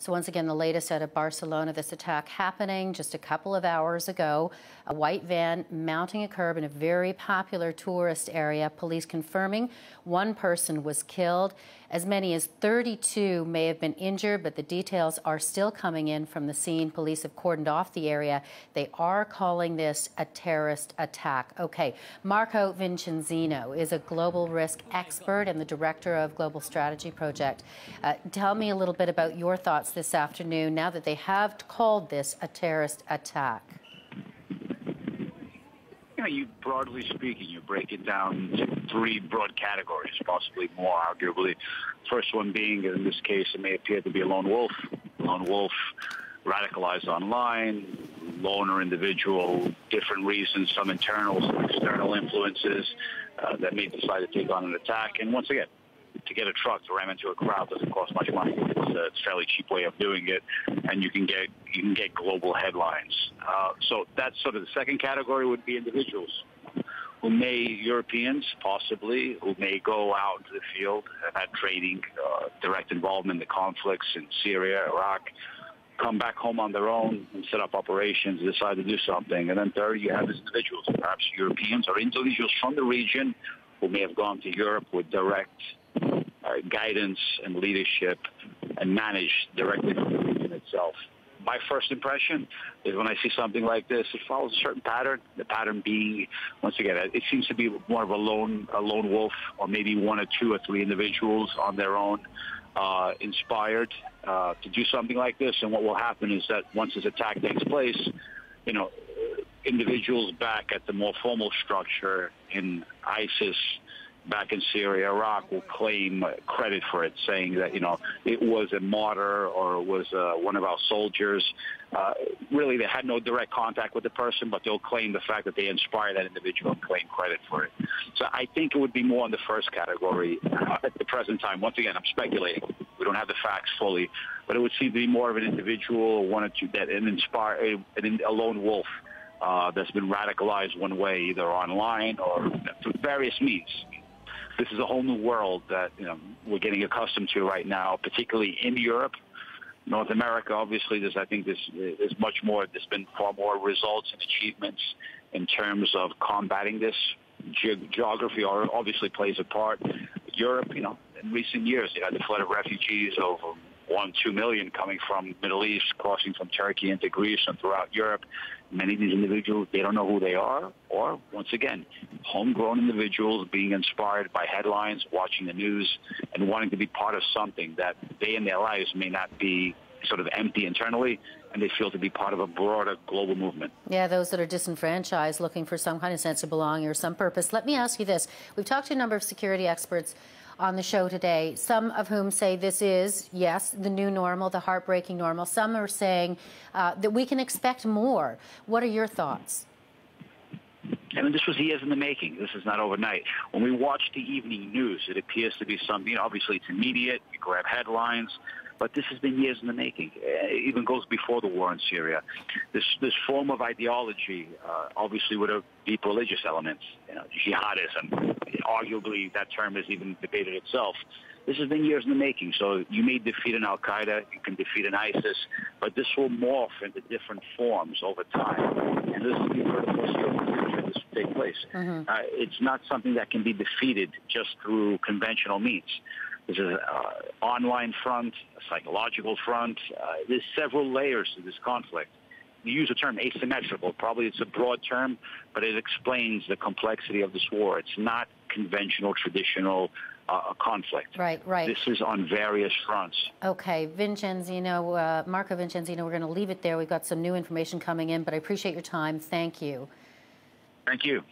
So, once again, the latest out of Barcelona this attack happening just a couple of hours ago. A white van mounting a curb in a very popular tourist area. Police confirming one person was killed. As many as 32 may have been injured, but the details are still coming in from the scene. Police have cordoned off the area. They are calling this a terrorist attack. Okay, Marco Vicenzino is a global risk expert and the director of Global Strategy Project. Uh, tell me a little bit about your thoughts this afternoon now that they have called this a terrorist attack? You know, you broadly speaking, you break it down to three broad categories, possibly more, arguably. First one being, in this case, it may appear to be a lone wolf. Lone wolf radicalized online, loner individual, different reasons, some internal, some external influences uh, that may decide to take on an attack. And once again, to get a truck to ram into a crowd doesn't cost much money. It's a, fairly cheap way of doing it, and you can get you can get global headlines. Uh, so that's sort of the second category would be individuals who may Europeans possibly who may go out into the field and have training, uh, direct involvement in the conflicts in Syria, Iraq, come back home on their own and set up operations, decide to do something. And then third, you have these individuals, perhaps Europeans or individuals from the region who may have gone to Europe with direct uh, guidance and leadership and manage directly from the region itself. My first impression is when I see something like this, it follows a certain pattern. The pattern being, once again, it seems to be more of a lone, a lone wolf, or maybe one or two or three individuals on their own, uh, inspired uh, to do something like this. And what will happen is that once this attack takes place, you know, individuals back at the more formal structure in ISIS back in Syria, Iraq will claim credit for it, saying that you know it was a martyr or it was uh, one of our soldiers. Uh, really, they had no direct contact with the person, but they'll claim the fact that they inspired that individual and claim credit for it. So I think it would be more in the first category at the present time. Once again, I'm speculating. We don't have the facts fully, but it would seem to be more of an individual, one or two, that an inspire, a lone wolf. Uh, that's been radicalized one way, either online or through various means this is a whole new world that you know we're getting accustomed to right now, particularly in Europe. North America, obviously, there's I think there's, there's much more. There's been far more results and achievements in terms of combating this. Ge- geography obviously plays a part. Europe, you know, in recent years, you had the flood of refugees over one, two million coming from Middle East, crossing from Turkey into Greece and throughout Europe. Many of these individuals, they don't know who they are, or once again, homegrown individuals being inspired by headlines, watching the news, and wanting to be part of something that they in their lives may not be sort of empty internally and they feel to be part of a broader global movement. Yeah, those that are disenfranchised looking for some kind of sense of belonging or some purpose. Let me ask you this. We've talked to a number of security experts on the show today, some of whom say this is, yes, the new normal, the heartbreaking normal. Some are saying uh, that we can expect more. What are your thoughts? I mean, this was years in the making. This is not overnight. When we watch the evening news, it appears to be something, you know, obviously it's immediate. You grab headlines. But this has been years in the making. It even goes before the war in Syria. This this form of ideology, uh, obviously with a deep religious elements, you know, jihadism. Arguably, that term is even debated itself. This has been years in the making. So you may defeat an Al Qaeda, you can defeat an ISIS, but this will morph into different forms over time. And this is for the foreseeable future. This will take place. Mm-hmm. Uh, it's not something that can be defeated just through conventional means. There's an uh, online front, a psychological front. Uh, there's several layers to this conflict. You use the term asymmetrical. Probably it's a broad term, but it explains the complexity of this war. It's not conventional, traditional uh, conflict. Right, right. This is on various fronts. Okay, Vicenzino, uh, Marco Vicenzino, we're going to leave it there. We've got some new information coming in, but I appreciate your time. Thank you. Thank you.